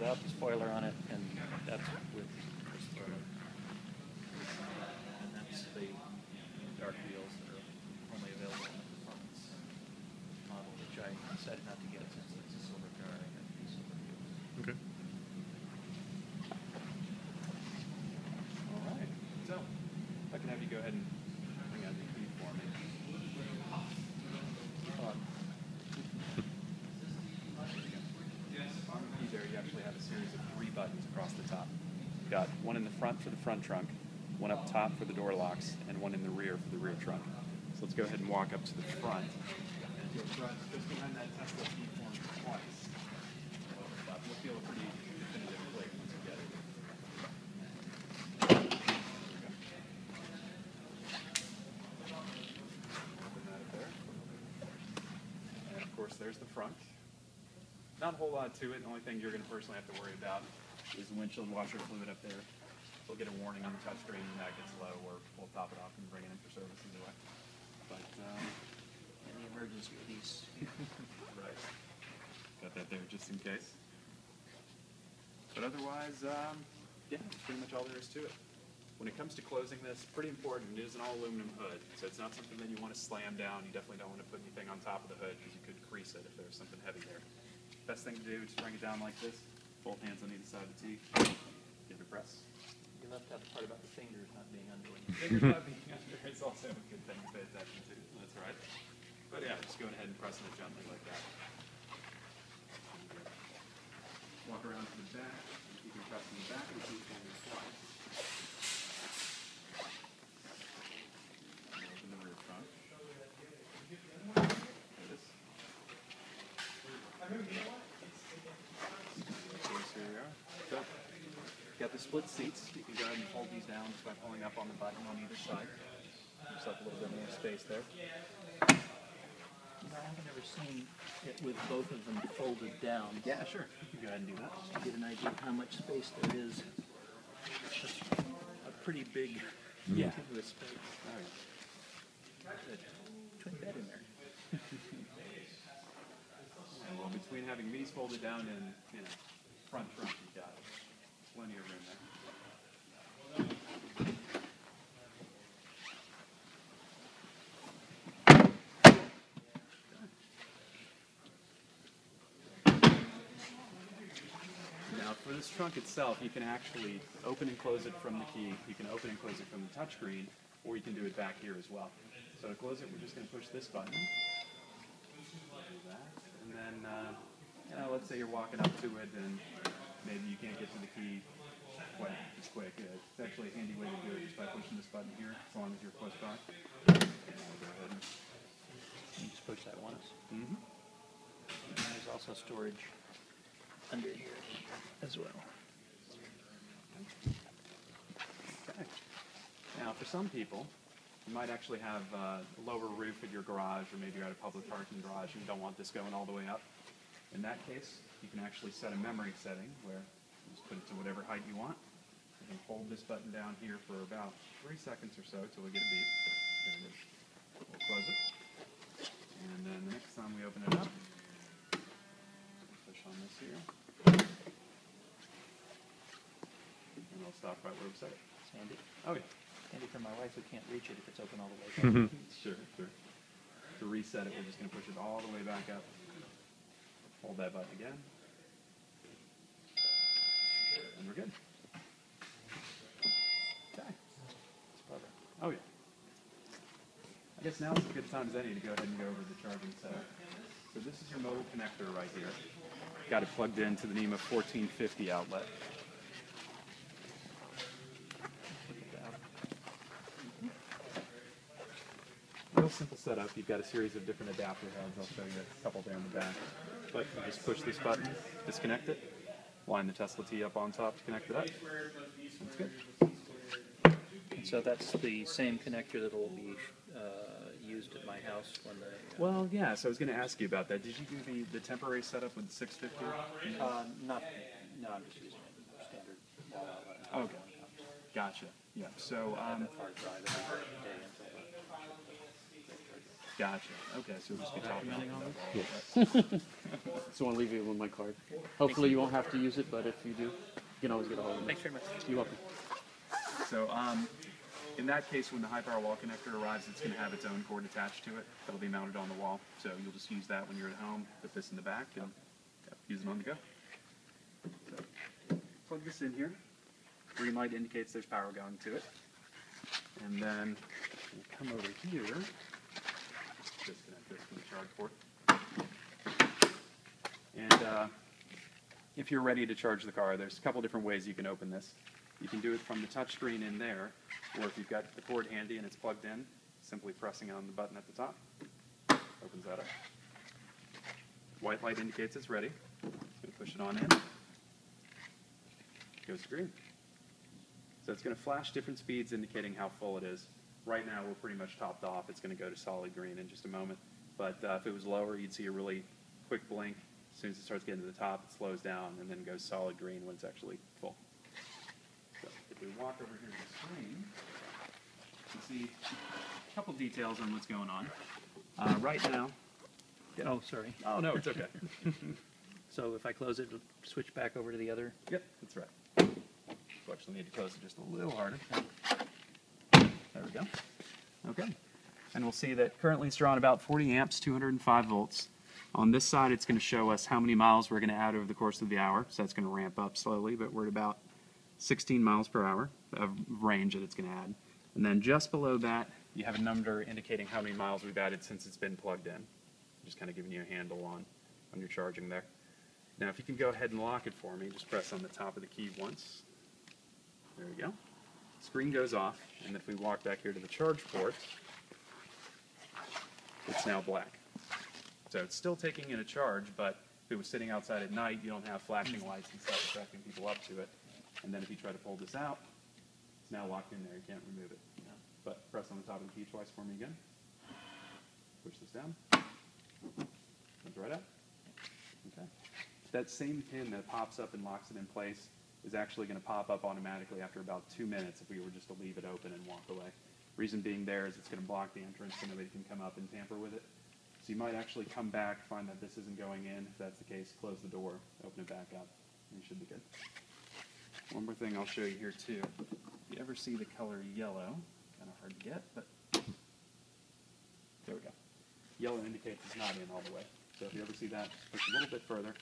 without the spoiler on it, and that's with the spoiler. And that's the dark wheels that are only available on the performance model, which I decided not to get since it's a silver car. I got the silver wheels. Okay. All right. So, if I can have you go ahead and bring out the key for me. Um, Key there, you actually have a series of three buttons across the top. You've got one in the front trunk, one up top for the door locks, and one in the rear for the rear trunk. So let's go ahead and walk up to the front. And of course, there's the front. Not a whole lot to it. The only thing you're going to personally have to worry about is the windshield washer fluid up there. You'll get a warning on the touchscreen when that gets low, or we'll top it off and bring it in for service either way. But, um, And the emergency piece. right. Got that there just in case. But otherwise, um, yeah, that's pretty much all there is to it. When it comes to closing this, pretty important, it is an all aluminum hood, so it's not something that you want to slam down. You definitely don't want to put anything on top of the hood because you could crease it if there was something heavy there. Best thing to do is bring it down like this, both hands on either side of the T, give it a press. You left out the part about the fingers not being under it. Fingers not being under is also a good thing to pay attention to, that's right. But yeah, just going ahead and pressing it gently like that. Walk around to the back, and keep on pressing the back of the key fingers twice. And Open the rear trunk. There it is. Case here we are. So, Got the split seats. You can go ahead and fold these down just by pulling up on the button on either side. Just like a little bit more space there. I haven't ever seen it with both of them folded down. Yeah, sure. You can go ahead and do that. To get an idea of how much space there is. It's A pretty big Yeah. contiguous space. All right. Good. Twin bed in there. And well, between having these folded down and, you know, front trunk, you've got plenty of room there. Now, for this trunk itself, you can actually open and close it from the key. You can open and close it from the touchscreen, or you can do it back here as well. So to close it, we're just going to push this button. And then, uh, you know, let's say you're walking up to it and maybe you can't get to the key quite as quick. Uh, It's actually a handy way to do it just by pushing this button here, as long as you're close by. And I'll go ahead and- You just push that once. Mhm. And there's also storage under here as well. Okay. Now, for some people, you might actually have uh, a lower roof at your garage, or maybe you're at a public parking garage and you don't want this going all the way up. In that case, you can actually set a memory setting where you just put it to whatever height you want. You can hold this button down here for about three seconds or so till we get a beep. There it is. We'll close it. And then the next time we open it up, push on this here. And it'll stop right where we set it. It's handy. Oh, yeah. Handy for my wife who can't reach it if it's open all the way. Sure, sure. To reset it, we're just gonna push it all the way back up. Hold that button again. And we're good. Okay. Oh, yeah. I guess as good a time as any to go ahead and go over the charging setup. So this is your mobile connector right here. Got it plugged into the NEMA 1450 outlet. Real simple setup. You've got a series of different adapter heads. I'll show you a couple there in the back. But you just push this button, disconnect it, line the Tesla T up on top to connect it up. That's good. And so that's the same connector that will be uh, used at my house when the. Well, yeah. So I was going to ask you about that. Did you do the, the temporary setup with the 650? Uh, not, no, I'm just using it standard. Okay. Gotcha. Yeah. So um, a hard drive every day until Gotcha. Okay, so we'll just be talking about that wall. So I'll leave you with my card. Hopefully you won't have to use it, but if you do, you can always get a hold of me. Thanks very much. You're welcome. So, um, in that case, when the high power wall connector arrives, it's going to have its own cord attached to it that'll be mounted on the wall. So you'll just use that when you're at home, put this in the back, and yep, use it on the go. So, plug this in here. Green light indicates there's power going to it. And then we'll come over here, disconnect this from the charge port. And uh, if you're ready to charge the car, there's a couple different ways you can open this. You can do it from the touch screen in there, or if you've got the cord handy and it's plugged in, simply pressing on the button at the top opens that up. White light indicates it's ready. Just gonna push it on in. Goes to green. So it's going to flash different speeds indicating how full it is. Right now we're pretty much topped off. It's going to go to solid green in just a moment. But uh, if it was lower, you'd see a really quick blink. As soon as it starts getting to the top, it slows down and then goes solid green when it's actually full. So if we walk over here to the screen, you can see a couple details on what's going on. Uh, right now, Oh, sorry. oh no, it's okay. So if I close it, it'll switch back over to the other? Yep, that's right. Actually need to close it just a little harder. There we go. Okay. And we'll see that currently it's drawing about 40 amps, 205 volts. On this side, it's going to show us how many miles we're going to add over the course of the hour. So that's going to ramp up slowly, but we're at about 16 miles per hour of range that it's going to add. And then just below that, you have a number indicating how many miles we've added since it's been plugged in. Just kind of giving you a handle on, on your charging there. Now, if you can go ahead and lock it for me, just press on the top of the key once. There we go. Screen goes off, and if we walk back here to the charge port, it's now black. So it's still taking in a charge, but if it was sitting outside at night, you don't have flashing lights and stuff attracting people up to it. And then if you try to pull this out, it's now locked in there. You can't remove it. But press on the top of the key twice for me again. Push this down. Comes right out. Okay. That same pin that pops up and locks it in place is actually going to pop up automatically after about two minutes if we were just to leave it open and walk away. Reason being there is it's going to block the entrance so nobody can come up and tamper with it. So you might actually come back, find that this isn't going in. If that's the case, close the door, open it back up, and you should be good. One more thing I'll show you here too. If you ever see the color yellow, kind of hard to get, but there we go. Yellow indicates it's not in all the way. So if you ever see that, push a little bit further,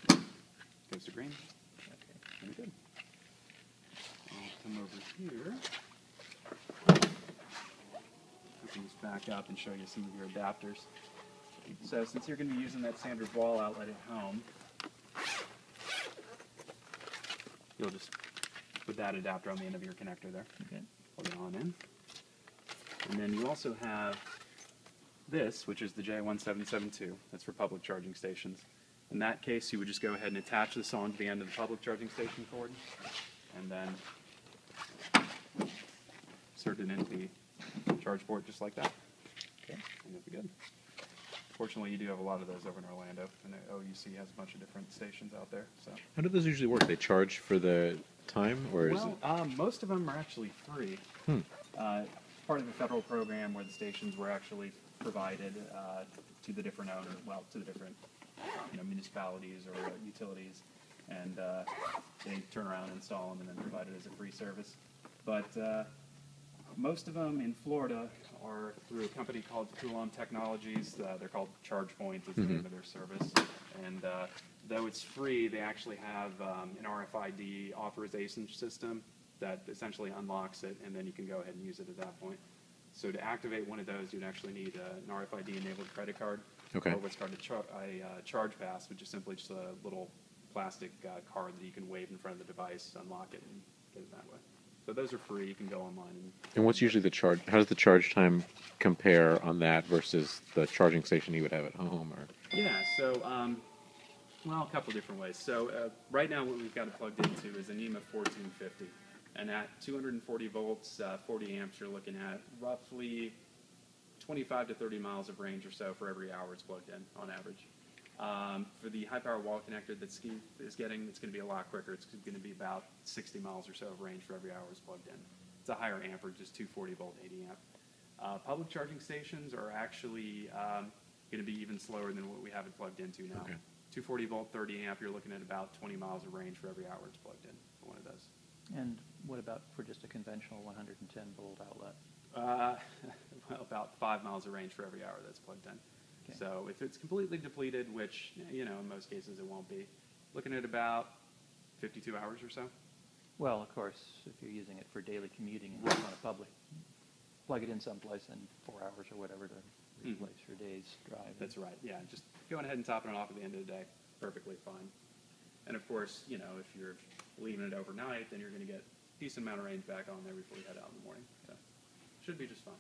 goes to green. Okay, very good. Come over here. Can just back up and show you some of your adapters. So since you're going to be using that standard wall outlet at home, you'll just put that adapter on the end of your connector there. Okay. Plug it on in. And then you also have this, which is the J1772. That's for public charging stations. In that case, you would just go ahead and attach this onto the end of the public charging station cord, and then it into the charge port just like that. Okay. And you'll be good. Fortunately, you do have a lot of those over in Orlando, and the OUC has a bunch of different stations out there. So. How do those usually work? They charge for the time, or is Well, it? um, most of them are actually free. Hmm. Uh, part of a federal program where the stations were actually provided uh, to the different owners, well, to the different you know, municipalities or uh, utilities, and uh, they turn around and install them and then provide it as a free service. But uh, most of them in Florida are through a company called Coulomb Technologies. Uh, they're called ChargePoint is the name of their service. And uh, though it's free, they actually have um, an RFID authorization system that essentially unlocks it, and then you can go ahead and use it at that point. So to activate one of those, you'd actually need uh, an RFID-enabled credit card. Okay. Or what's called a, char- a uh, charge pass, which is simply just a little plastic uh, card that you can wave in front of the device, unlock it, and get it that way. So those are free. You can go online and And what's usually the charge? How does the charge time compare on that versus the charging station you would have at home? Or Yeah, so, um, well, a couple different ways. So, uh, right now, what we've got it plugged into is a NEMA 1450. And at 240 volts, uh, 40 amps, you're looking at roughly 25 to 30 miles of range or so for every hour it's plugged in on average. Um, for the high power wall connector that Ski is getting, it's going to be a lot quicker. It's going to be about 60 miles or so of range for every hour it's plugged in. It's a higher amperage, just 240 volt, 80 amp. Uh, public charging stations are actually um, going to be even slower than what we have it plugged into now. Okay. 240 volt, 30 amp, you're looking at about 20 miles of range for every hour it's plugged in for one of those. And what about for just a conventional 110 volt outlet? Uh, well, about five miles of range for every hour that's plugged in. Okay. So if it's completely depleted, which, you know, in most cases it won't be, looking at about 52 hours or so. Well, of course, if you're using it for daily commuting and want to public, plug it in someplace and four hours or whatever to Mhm. replace your day's drive. That's right, yeah, just going ahead and topping it off at the end of the day, perfectly fine. And of course, you know, if you're leaving it overnight, then you're gonna get a decent amount of range back on there before you head out in the morning, so, should be just fine.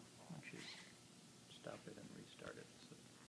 Stop it and restart it?